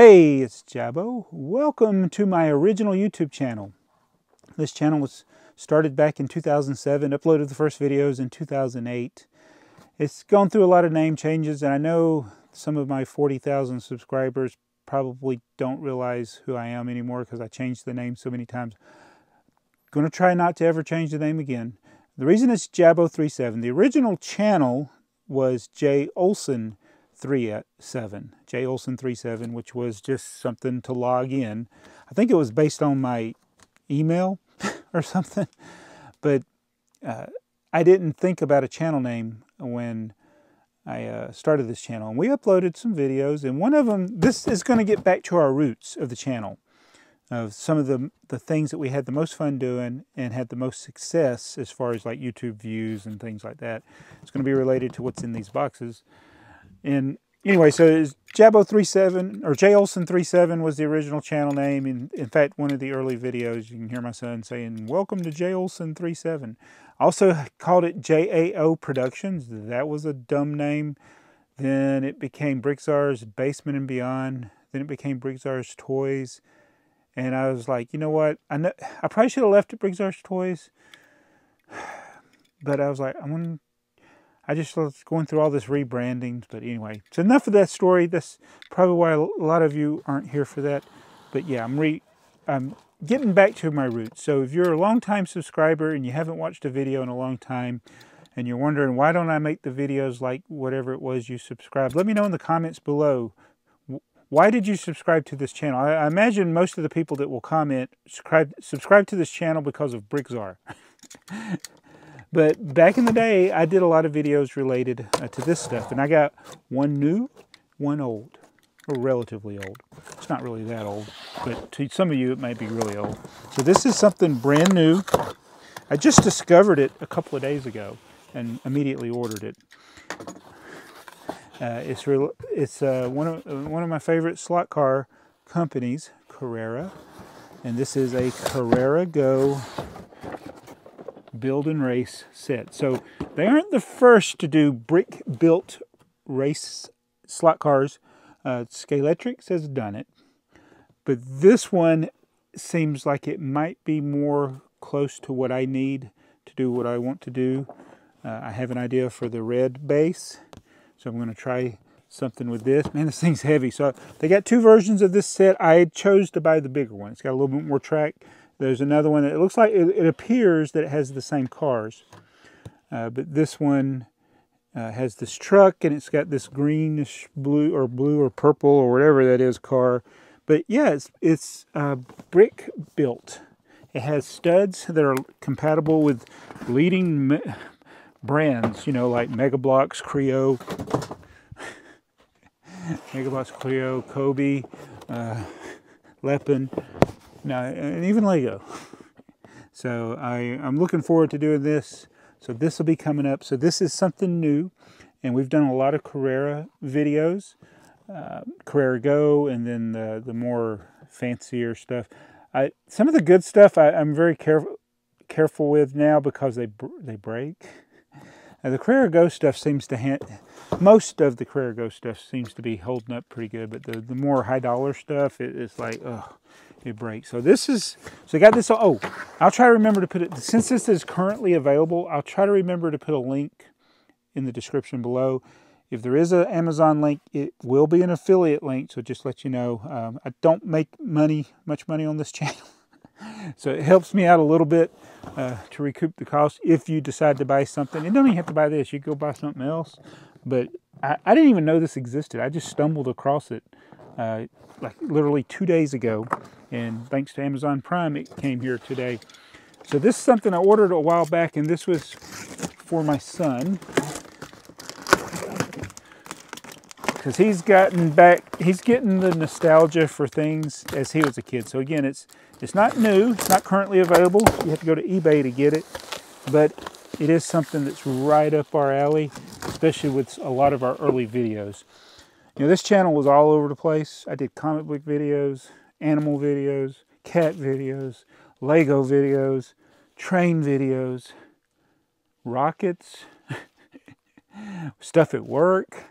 Hey, it's Jaabo. Welcome to my original YouTube channel. This channel was started back in 2007, uploaded the first videos in 2008. It's gone through a lot of name changes, and I know some of my 40,000 subscribers probably don't realize who I am anymore because I changed the name so many times. Going to try not to ever change the name again. The reason it's Jaabo37, the original channel was J Olson 37, J Olson 37, which was just something to log in. I think it was based on my email or something, but uh, I didn't think about a channel name when I uh, started this channel. And we uploaded some videos, and one of them, this is going to get back to our roots of the channel, of some of the, the things that we had the most fun doing and had the most success as far as like YouTube views and things like that. It's going to be related to what's in these boxes. And anyway, so Jaabo37 or J Olson37 was the original channel name. In, in fact, one of the early videos, you can hear my son saying, Welcome to J Olson37. Also called it JAO Productions. That was a dumb name. Then it became BrickTsar's Basement and Beyond. Then it became BrickTsar's Toys. And I was like, you know what? I know I probably should have left it BrickTsar's Toys. But I was like, I'm gonna I just was going through all this rebranding. But anyway, so enough of that story. That's probably why a lot of you aren't here for that. But yeah, I'm re I'm getting back to my roots. So if you're a long-time subscriber and you haven't watched a video in a long time, and you're wondering why don't I make the videos like whatever it was you subscribed, let me know in the comments below. Why did you subscribe to this channel? I, imagine most of the people that will comment subscribe subscribe to this channel because of BrickTsar. But back in the day, I did a lot of videos related uh, to this stuff, and I got one new, one old, or relatively old. It's not really that old, but to some of you, it might be really old. So this is something brand new. I just discovered it a couple of days ago and immediately ordered it. Uh, it's real, it's uh, one of uh, one of my favorite slot car companies, Carrera, and this is a Carrera Go build and race set. So they aren't the first to do brick built race slot cars. Uh, has done it, but this one seems like it might be more close to what I need to do what I want to do. Uh, I have an idea for the red base, so I'm going to try something with this. Man, this thing's heavy. So they got two versions of this set. I chose to buy the bigger one. It's got a little bit more track. There's another one that it looks like it, it appears that it has the same cars, uh, but this one uh, has this truck and it's got this greenish blue or blue or purple or whatever that is car. But yeah, it's, it's uh, brick built. It has studs that are compatible with leading brands, you know, like Mega Bloks, Kre-O, Mega Bloks, Kre-O, Cobi, uh, Lepin, now, and even Lego. So I, I'm looking forward to doing this. So this will be coming up. So this is something new, and we've done a lot of Carrera videos, uh, Carrera Go, and then the the more fancier stuff. I some of the good stuff I, am very careful careful with now because they they break. Now the Carrera Go stuff seems to ha- most of the Carrera Go stuff seems to be holding up pretty good, but the the more high dollar stuff, it, it's like oh it breaks. So this is, so I got this, oh, I'll try to remember to put it, since this is currently available, I'll try to remember to put a link in the description below. If there is an Amazon link, it will be an affiliate link, so just let you know. Um, I don't make money, much money on this channel. so it helps me out a little bit uh, to recoup the cost if you decide to buy something. You don't even have to buy this, you go buy something else. But I, I didn't even know this existed. I just stumbled across it uh, like literally two days ago. And thanks to Amazon Prime, it came here today. So this is something I ordered a while back, and this was for my son. Because he's gotten back, he's getting the nostalgia for things as he was a kid. So again, it's it's not new, it's not currently available. You have to go to eBay to get it. But it is something that's right up our alley, especially with a lot of our early videos. You know, this channel was all over the place. I did comic book videos, animal videos, cat videos, Lego videos, train videos, rockets, stuff at work.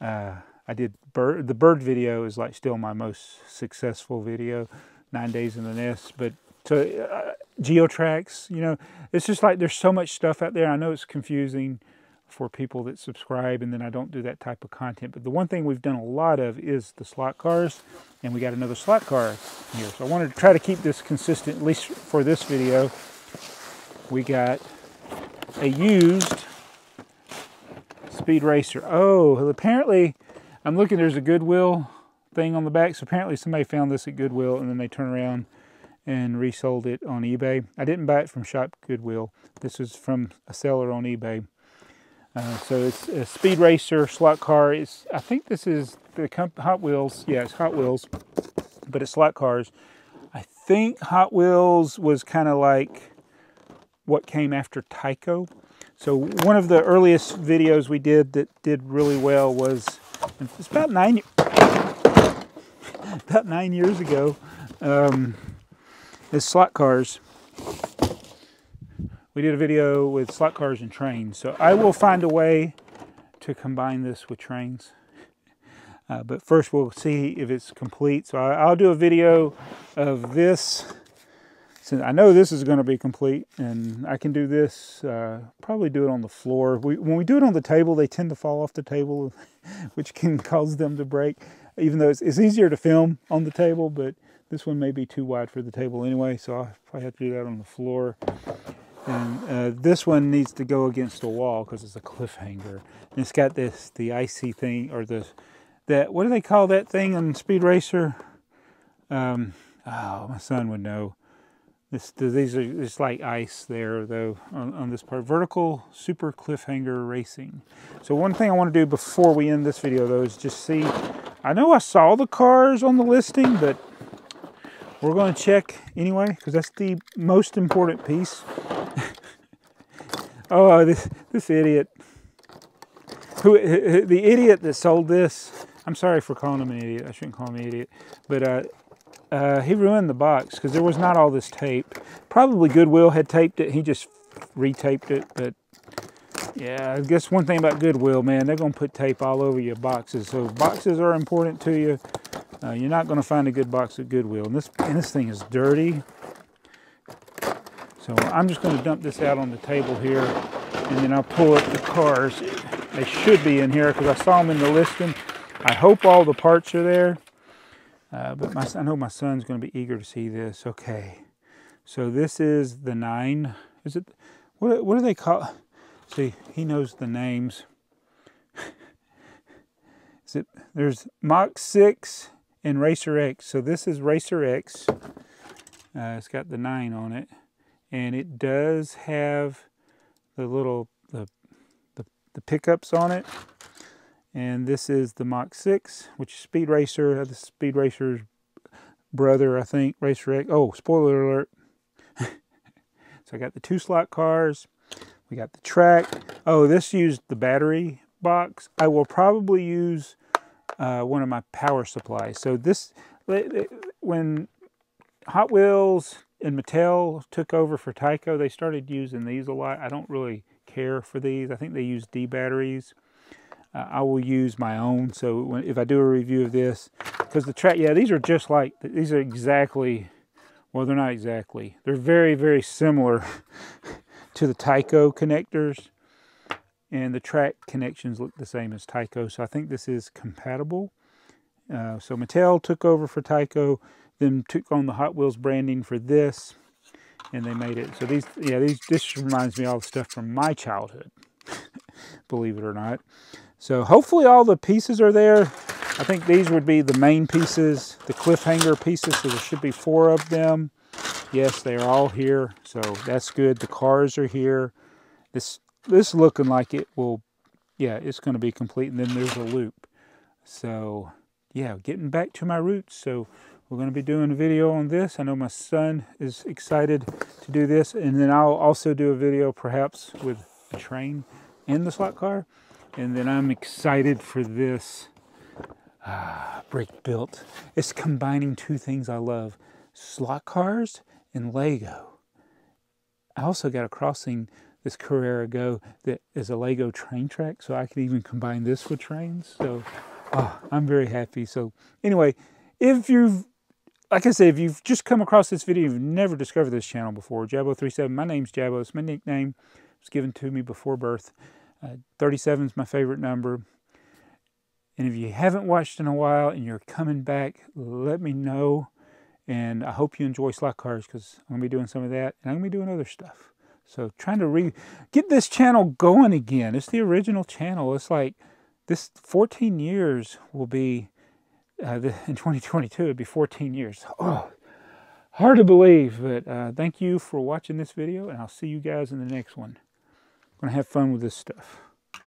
Uh, I did bird the bird video is like still my most successful video, nine days in the nest. But to uh, GeoTrax, you know, it's just like there's so much stuff out there. I know it's confusing for people that subscribe, and then I don't do that type of content. But the one thing we've done a lot of is the slot cars, and we got another slot car here. So I wanted to try to keep this consistent, at least for this video. We got a used Speed Racer. Oh, apparently, I'm looking, there's a Goodwill thing on the back. So apparently somebody found this at Goodwill, and then they turn around and resold it on eBay. I didn't buy it from Shop Goodwill. This is from a seller on eBay. Uh, so it's a Speed Racer slot car. It's, I think this is the Hot Wheels. Yeah, it's Hot Wheels, but it's slot cars. I think Hot Wheels was kind of like what came after Tyco. So one of the earliest videos we did that did really well was it's about nine about nine years ago. Um, is slot cars we did a video with slot cars and trains. So I will find a way to combine this with trains. Uh, but first we'll see if it's complete. So I, will do a video of this. Since I know this is going to be complete and I can do this, uh, probably do it on the floor. We, when we do it on the table, they tend to fall off the table, which can cause them to break. Even though it's, it's easier to film on the table, but this one may be too wide for the table anyway, so I'll probably have to do that on the floor. And uh, this one needs to go against the wall because it's a cliffhanger. And it's got this, the icy thing, or the, that, what do they call that thing on Speed Racer? Um, oh, my son would know. This, these are, it's like ice there though on, on this part. Vertical Super Cliffhanger Racing. So one thing I want to do before we end this video though is just see, I know I saw the cars on the listing, but we're going to check anyway because that's the most important piece oh, this this idiot. Who the idiot that sold this? I'm sorry for calling him an idiot. I shouldn't call him an idiot, but uh, uh, he ruined the box because there was not all this tape. Probably Goodwill had taped it. He just retaped it, but yeah, I guess one thing about Goodwill, man, they're gonna put tape all over your boxes. So boxes are important to you. Uh, you're not gonna find a good box at Goodwill. And this and this thing is dirty. So I'm just going to dump this out on the table here and then I'll pull up the cars. They should be in here because I saw them in the listing. I hope all the parts are there. Uh, but my, I know my son's going to be eager to see this. Okay. So this is the 9. Is it, what, what do they call, see, he knows the names. is it, there's Mach 6 Racer X. So this is Racer X. Uh, it's got the 9 on it. And it does have the little the, the, the pickups on it. And this is the Mach 6 which is Speed Racer. The Speed Racer's brother I think. Racer X. Oh spoiler alert. So I got the two slot cars. We got the track. Oh this used the battery box. I will probably use uh, one of my power supplies so this when Hot Wheels and Mattel took over for Tyco, they started using these a lot. I don't really care for these. I think they use D batteries. Uh, I will use my own. So when, if I do a review of this, because the track, yeah, these are just like, these are exactly, well, they're not exactly. They're very, very similar to the Tyco connectors. And the track connections look the same as Tyco. So I think this is compatible. Uh, so Mattel took over for Tyco then took on the Hot Wheels branding for this, and they made it. So these, yeah, these this reminds me of all the stuff from my childhood, believe it or not. So hopefully all the pieces are there. I think these would be the main pieces, the cliffhanger pieces, so there should be four of them. Yes, they are all here, so that's good. The cars are here. This this looking like it will, yeah, it's going to be complete. And then there's a loop. So, yeah, getting back to my roots. So we're going to be doing a video on this. I know my son is excited to do this. And then I'll also do a video perhaps with a train in the slot car. And then I'm excited for this ah, brick built. It's combining two things I love, slot cars and Lego. I also got a crossing this Carrera Go that is a Lego train track, so I can even combine this with trains. So oh, I'm very happy. So anyway, if you've, like I said, if you've just come across this video, you've never discovered this channel before, Jaabo37, my name's Jaabo. It's my nickname. It was given to me before birth. Uh, 37 is my favorite number. And if you haven't watched in a while and you're coming back, let me know. And I hope you enjoy slot cars because I'm going to be doing some of that. And I'm going to be doing other stuff. So trying to re get this channel going again. It's the original channel. It's like this 14 years will be, uh, the, in 2022, it'll be 14 years. Oh, hard to believe. But uh, thank you for watching this video. And I'll see you guys in the next one. I'm to have fun with this stuff.